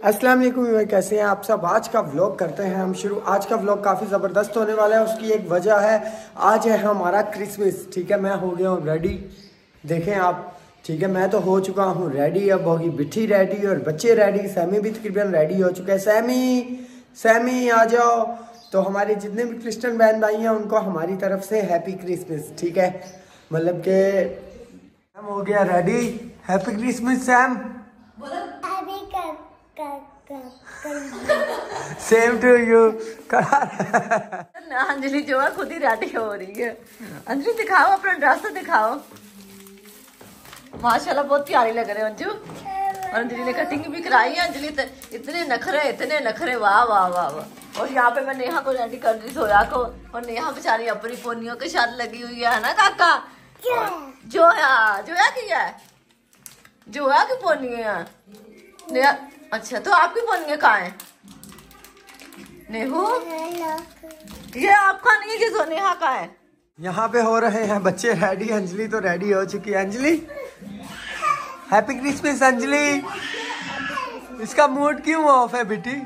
अस्सलाम वालेकुम कैसे हैं आप सब? आज का व्लॉग करते हैं हम शुरू। आज का व्लॉग काफ़ी ज़बरदस्त होने वाला है, उसकी एक वजह है, आज है हमारा क्रिसमस ठीक है? मैं हो गया हूँ रेडी देखें आप, ठीक है? मैं तो हो चुका हूँ रेडी अब होगी बिट्ठी रेडी और बच्चे रेडी सैमी भी तकरीबन रेडी हो चुके हैं। सैमी सैमी, आ जाओ। तो हमारे जितने भी क्रिश्चियन बहन भाई हैं, उनको हमारी तरफ़ से हैप्पी क्रिसमस ठीक है? मतलब के सैम हो गया रेडी हैप्पी क्रिसमस सैम अभी कर कर कर कर सेम टू यू अंजलि जो है खुद ही रेडी हो रही है। अंजलि दिखाओ अपना ड्रेस तो दिखाओ। माशाल्लाह बहुत प्यारी लग रहे हो अंजू। और अंजलि ने कटिंग भी कराई है। अंजलि इतने नखरे इतने नखरे। वाह वाह वाह वाह। और यहाँ पे मैं नेहा को रेडी कर रही सोया को। और नेहा बेचारी अपनी पोनियों के साथ लगी हुई है ना काका? जोया जोया की है? जोया की पोनी है? नेहा अच्छा तो आपकी पोनी कहाँ है? नेहू? ये आपका नहीं है नेहा का है? यहाँ पे हो रहे हैं बच्चे रेडी अंजलि तो रेडी हो चुकी है। अंजलि? Happy Christmas Anjali. इसका मूड क्यों ऑफ़ है बेटी?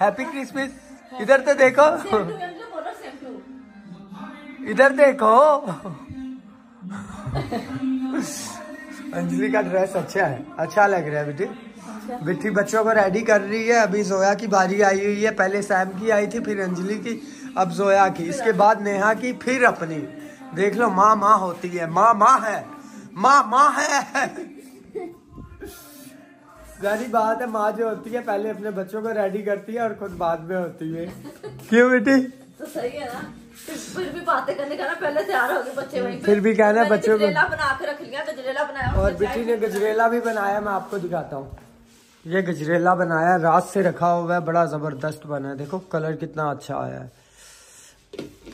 हैप्पी क्रिसमस इधर तो देखो। इधर देखो। अंजलि का ड्रेस अच्छा है। अच्छा लग रहा है बेटी। बेटी बच्चों को रेडी कर रही है। अभी जोया की बारी आई हुई है। पहले सैम की आई थी फिर अंजलि की अब जोया की। इसके बाद नेहा की फिर अपनी। देख लो माँ माँ होती है। माँ माँ है। माँ माँ है। सारी बात है माँ जो होती है पहले अपने बच्चों को रेडी करती है और खुद बाद में होती है। क्यों बेटी? तो सही है ना। फिर भी बातें करने का ना पहले तैयार हो गए बच्चे वहीं फिर भी कहना बच्चों को- गजरेला बना के रख लिया गजरेला बनाया और बेटी ने गजरेला भी बनाया मैं आपको दिखाता हूँ। ये गजरेला बनाया रात से रखा हुआ है बड़ा ज़बरदस्त बना है। देखो कलर कितना अच्छा आया है।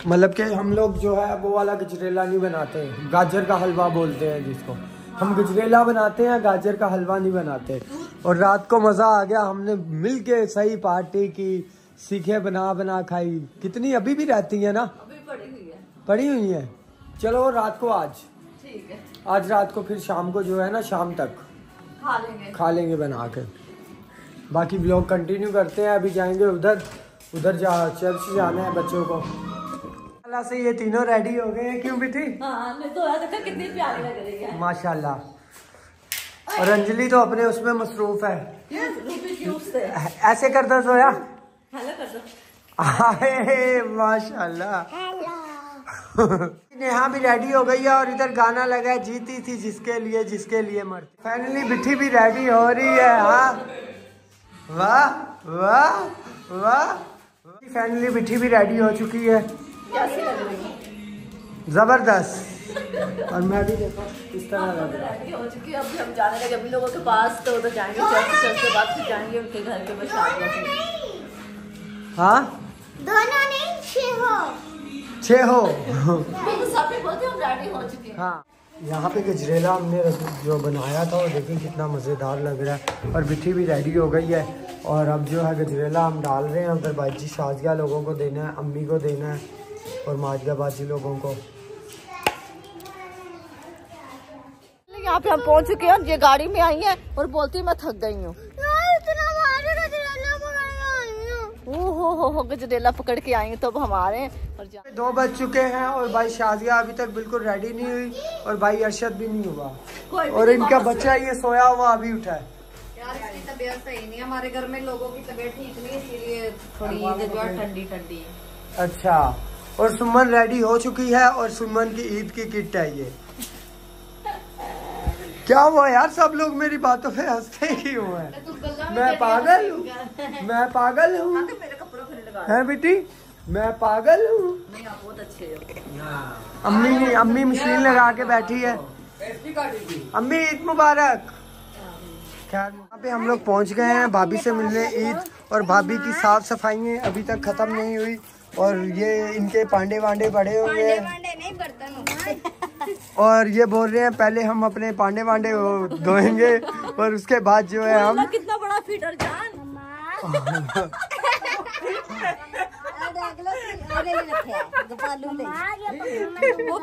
मतलब कि हम लोग जो है वो वाला गजरेला नहीं बनाते। गाजर का हलवा बोलते हैं जिसको। हम गजरेला बनाते हैं गाजर का हलवा नहीं बनाते। और रात को मज़ा आ गया हमने मिल के सही पार्टी की सीखे बना बना खाई। कितनी अभी भी रहती है ना? अभी पड़ी हुई है। पड़ी हुई है? चलो रात को आज। ठीक है। आज रात को फिर शाम को जो है ना शाम तक। खा लेंगे। खा लेंगे बना के। बाकी ब्लॉग कंटिन्यू करते हैं अभी जाएँगे उधर। उधर जा चर्च जाना है बच्चों को। अल्लाह से ये तीनों रेडी हो गए हैं क्यों बेटी हाँ नहीं तो कितनी प्यारी लग रही है। माशाल्लाह। और अंजलि तो अपने उसमें मसरूफ है। ऐसे कर दो सोया। माशाल्लाह। नेहा भी रेडी हो गई है और इधर गाना लगा है जीती थी जिसके लिए जिसके लिए मरती फाइनली बिट्ठी भी रेडी हो रही है हाँ। वाह वाह वाह। फाइनली बिट्ठी भी रेडी हो चुकी है। कैसी लग रही है ज़बरदस्त। और मैं भी देखो इस तरह लग रहा रेडी हो चुकी है। अभी हम जाने लगे अभी लोगों के पास तो उधर जाएँगे चर्च चर्च के बाद फिर जाएँगे उनके घर के बस शादी हाँ? दोनों नहीं छह हो। छे हो। तो सभी बोलते हम रेडी हो चुके हैं। हाँ। यहाँ पे गजरेला हमने जो बनाया था वो देखिए कितना मज़ेदार लग रहा है। और मिठी भी रेडी हो गई है। और अब जो है गजरेला हम डाल रहे हैं उधर बाजी शाजगा लोगों को देना है, अम्मी को देना है, और माजगा बाजी लोगों को। यहाँ पे हम पहुँच चुके हैं, ये गाड़ी में आई है, और बोलती मैं थक गई हूँ इतना भारी गजरेला पकड़ के आई हूँ ओ हो हो हो गजरेला पकड़ के आएँगे तो अब हमारे हैं और जा दो बज चुके हैं और भाई शाजिया अभी तक बिल्कुल रेडी नहीं हुई और भाई अरशद भी नहीं हुआ। और इनका बच्चा ये सोया हुआ अभी उठा है। यार इसकी तबीयत सही नहीं हमारे घर में लोगों की तबीयत ठीक नहीं है इसीलिए थोड़ी ठंडी ठंडी अच्छा और सुमन रेडी हो चुकी है और सुमन की ईद की किट है ये। क्या हुआ यार सब लोग मेरी बातों पे हँसते ही हुए हैं। मैं पागल हूँ? मैं पागल हूँ? है बेटी? मैं पागल हूँ। नहीं आप बहुत अच्छे हो। अम्मी ने अम्मी मशीन लगा के बैठी है। अम्मी ईद मुबारक। खैर यहाँ पे हम लोग पहुँच गए हैं भाभी से मिलने ईद और भाभी की साफ़ सफ़ाई अभी तक खत्म नहीं हुई और ये इनके पांडे वांडे बड़े हो हैं पांडे नहीं बर्तन और ये बोल रहे हैं पहले हम अपने पांडे वांडे धोएँगे और उसके बाद जो है हम कितना बड़ा फीडर जान। वो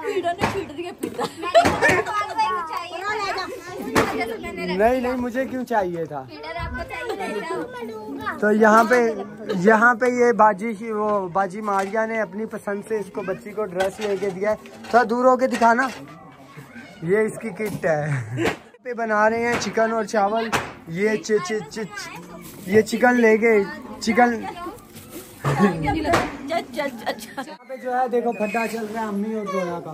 ने नहीं नहीं मुझे क्यों चाहिए था? तो यहाँ पे यहाँ पे ये बाजी की वो बाजी मारिया ने अपनी पसंद से इसको बच्ची को ड्रेस लेके दिया है। थोड़ा दूर होके दिखाना। ये इसकी किट है। पे बना रहे हैं चिकन और चावल। ये चि, चि, चि, चि, ये चिकन लेके चिकन जो है देखो फड्डा चल रहा है अम्मी और जोया का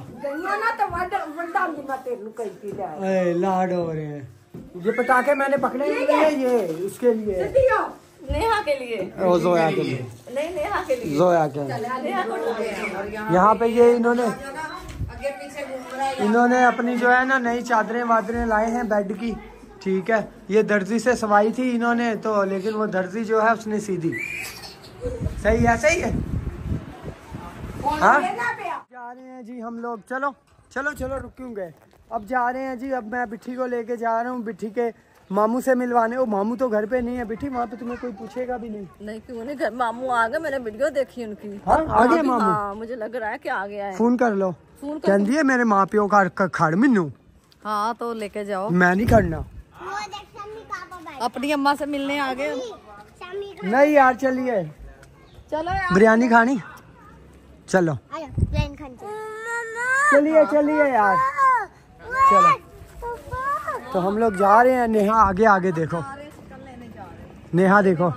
लाड हो रहे हैं ये पटाखे मैंने पकड़े हुए हैं ये इसके लिए नेहा के लिए ओ जोया के लिए नहीं नेहा के लिए जोया के नेहा यहाँ पे ये इन्होंने है इन्होंने अपनी जो है ना नई चादरें वादरें लाए हैं बेड की ठीक है ये दर्जी से सवाई थी इन्होंने तो लेकिन वो दर्जी जो है उसने सीधी सही है सही है। हाँ? जा रहे हैं जी हम लोग। चलो चलो चलो रुक गए अब जा रहे हैं जी अब मैं बिट्ठी को लेके जा रहा हूँ बिट्ठी के मामू से मिलवाने। ओ मामू तो घर पे नहीं है बिट्ठी वहाँ पे तुम्हें कोई पूछेगा भी नहीं। नहीं क्यों नहीं? घर मामू आ गए मैंने वीडियो देखी उनकी। हाँ आ गए मामू? हाँ मुझे लग रहा है कि आ गया है। फ़ोन कर लो। फ़ोन कर कहती है मेरे माँ प्यो का खड़ मिनू हाँ तो लेके जाओ। मैं नहीं खड़ना। अपनी अम्मा से मिलने आ गए। नहीं यार चलिए। चलो बिरयानी खानी? चलो। चलिए चलिए यार। चलो। तो हम लोग जा रहे हैं। नेहा आगे आगे देखो। नेहा देखो।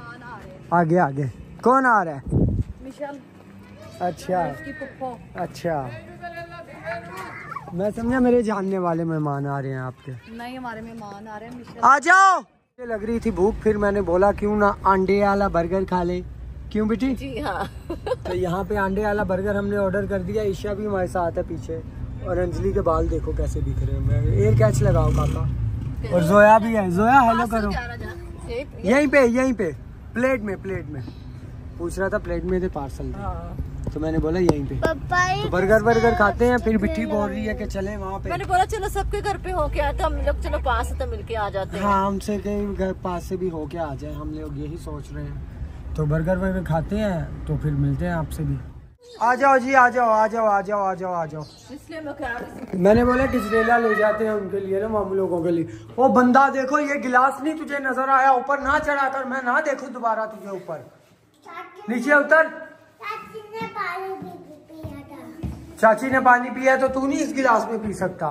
आगे आगे। कौन आ रहा है? मिशल। अच्छा। अच्छा। मैं समझा मेरे जानने वाले मेहमान आ रहे हैं आपके। नहीं हमारे मेहमान आ रहे हैं आ जाओ। मुझे लग रही थी भूख फिर मैंने बोला क्यों ना अंडे वाला बर्गर खा ले। क्यों बेटी? जी हाँ। तो यहाँ पे अंडे वाला बर्गर हमने ऑर्डर कर दिया ईशा भी हमारे साथ है पीछे। और अंजलि के बाल देखो कैसे दिख रहे हैं। एयर कैच लगाओ काका और जोया भी है। जोया हेलो करो। यहीं पे यहीं पे। प्लेट में प्लेट में। पूछ रहा था प्लेट में थे पार्सल तो मैंने बोला यहीं पे। तो बर्गर बर्गर खाते हैं फिर बिट्ठी बोल रही है कि चले वहाँ पे। मैंने बोला चलो सबके घर पे होके आते हम लोग चलो पास से तो मिलके आ जाते हैं। हाँ हमसे कहीं घर पास से भी होके आ जाए। हम लोग यही सोच रहे हैं। तो बर्गर वर्गर खाते हैं तो फिर मिलते हैं आपसे भी। आ जाओ जी आ जाओ आ जाओ आ जाओ आ जाओ आ जाओ। इसलिए मैंने बोला किचरेला ले जाते हैं उनके लिए ना मामू लोगों के लिए। ओ बंदा देखो ये गिलास नहीं तुझे नज़र आया ऊपर ना चढ़ा कर मैं ना देखूँ दोबारा तुझे ऊपर। नीचे उतर। चाची ने पानी पिया तो तू नहीं इस गिलास में पी सकता।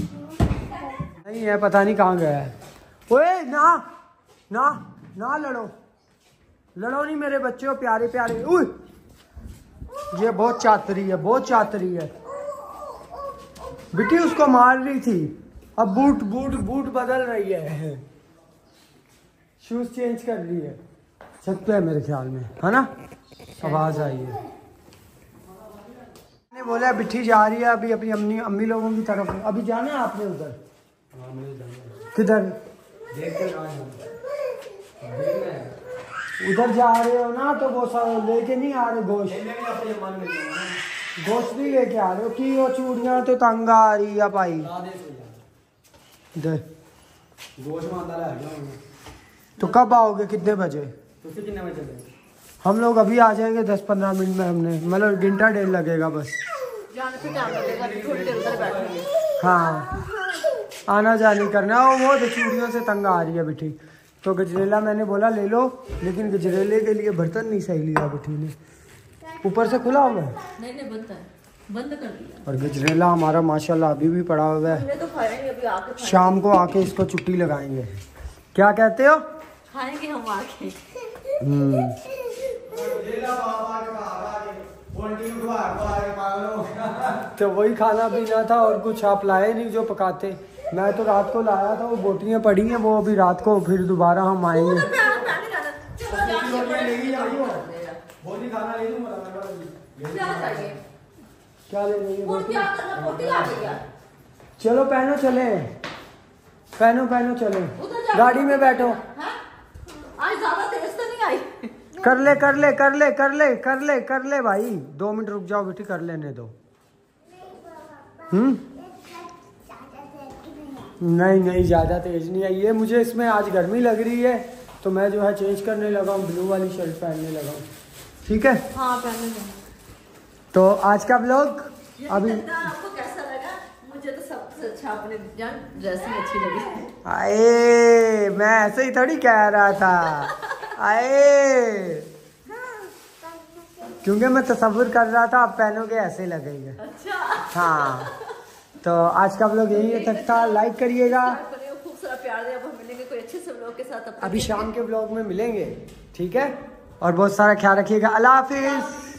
नहीं है पता नहीं कहाँ गया है। ओए ना ना। ना लड़ो। लड़ो नहीं मेरे बच्चे हो प्यारे प्यारे। उय ये बहुत चातरी है बहुत चातरी है। बेटी उसको मार रही थी। अब बूट बूट बूट बदल रही है। शूज़ चेंज कर रही है। छत पे है मेरे ख्याल में है ना? आवाज़ आई है मैंने बोला बिट्ठी जा रही है अभी अपनी अम्मी अम्मी लोगों की तरफ़। अभी जाना है आपने उधर? किधर? उधर जा रहे हो ना तो वो सब लेके नहीं आ रहे गोश्त? गोश्त नहीं लेके आ रहे हो? की वो चूड़ियाँ तो तंग आ रही है भाई। इधर तो कब आओगे? कितने बजे? हम लोग अभी आ जाएँगे दस पंद्रह मिनट में हमने। मतलब घंटा डेढ़ लगेगा बस। जाने पे टाइम लगेगा अभी थोड़ी देर उधर बैठेंगे। हाँ। आना जानी करना। और वो तो चूड़ियों से तंग आ रही है बेटी तो गजरेला मैंने बोला ले लो। लेकिन गजरेले के लिए बर्तन नहीं सही लिया बेटी ने। ऊपर से खुला हुआ है? नहीं नहीं बंद है। बंद कर दिया। और गजरेला हमारा माशाल्लाह अभी भी पड़ा हुआ है। तो खाया अभी आके शाम को आके इसको छुट्टी लगाएँगे। क्या कहते हो? खाएँगे हम आके। हम्म। तो वही खाना पीना था और कुछ आप लाए नहीं जो पकाते। मैं तो रात को लाया था वो बोटियाँ पड़ी हैं वो अभी रात को फिर दोबारा हम आएँगे। क्या ले लेंगे? चलो पहनो चले। पहनो पहनो चले। गाड़ी में बैठो। आज ज़्यादा तेज तो नहीं आई? कर ले कर ले कर ले कर ले कर ले कर ले भाई। दो मिनट रुक जाओ बेटी कर लेने दो। हम्म? नहीं नहीं ज़्यादा तेज नहीं आई है मुझे इसमें आज गर्मी लग रही है तो मैं जो है चेंज करने लगा हूँ ब्लू वाली शर्ट पहनने लगा हूँ। ठीक है? हाँ तो आज का ब्लॉग अभी आपको कैसा लगा? मुझे तो सबसे अच्छा अपने जान ड्रेसिंग अच्छी लगी। आए मैं ऐसे ही थोड़ी कह रहा था। आए। क्योंकि मैं तस्वुर कर रहा था आप पहनोगे ऐसे लगेंगे। अच्छा। हाँ। तो आज का ब्लॉग यही तक था लाइक करिएगा खूब सारा प्यार दे अब हम मिलेंगे कोई अच्छे से ब्लॉग के साथ अभी शाम के ब्लॉग में मिलेंगे ठीक है? और बहुत सारा ख्याल रखिएगा। अल्लाह हाफिज।